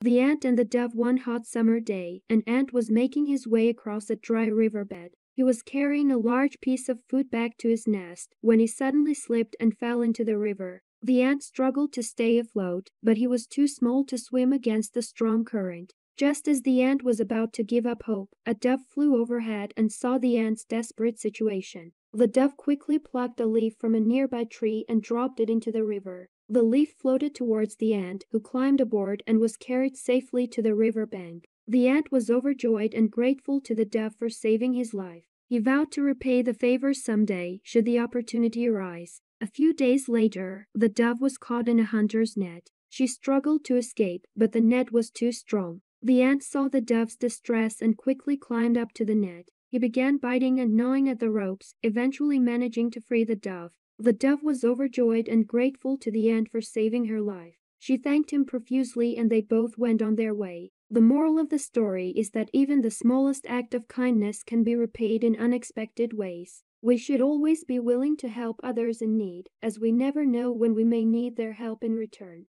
The ant and the dove one hot summer day, an ant was making his way across a dry riverbed. He was carrying a large piece of food back to his nest when he suddenly slipped and fell into the river. The ant struggled to stay afloat, but he was too small to swim against the strong current. Just as the ant was about to give up hope, a dove flew overhead and saw the ant's desperate situation. The dove quickly plucked a leaf from a nearby tree and dropped it into the river. The leaf floated towards the ant, who climbed aboard and was carried safely to the river bank. The ant was overjoyed and grateful to the dove for saving his life. He vowed to repay the favor some day, should the opportunity arise. A few days later, the dove was caught in a hunter's net. She struggled to escape, but the net was too strong. The ant saw the dove's distress and quickly climbed up to the net. He began biting and gnawing at the ropes, eventually managing to free the dove. The dove was overjoyed and grateful to the ant for saving her life. She thanked him profusely and they both went on their way. The moral of the story is that even the smallest act of kindness can be repaid in unexpected ways. We should always be willing to help others in need, as we never know when we may need their help in return.